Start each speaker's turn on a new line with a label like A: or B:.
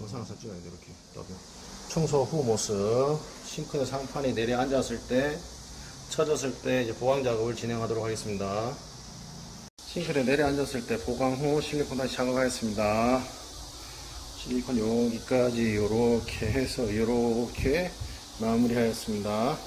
A: 영상 항상 찍어야 돼 이렇게. 더블. 청소 후 모습. 싱크대 상판이 내려앉았을 때 쳐졌을 때 이제 보강 작업을 진행하도록 하겠습니다. 싱크대 내려앉았을 때 보강 후 실리콘 다시 작업하겠습니다. 실리콘 여기까지 이렇게 해서 이렇게 마무리 하였습니다.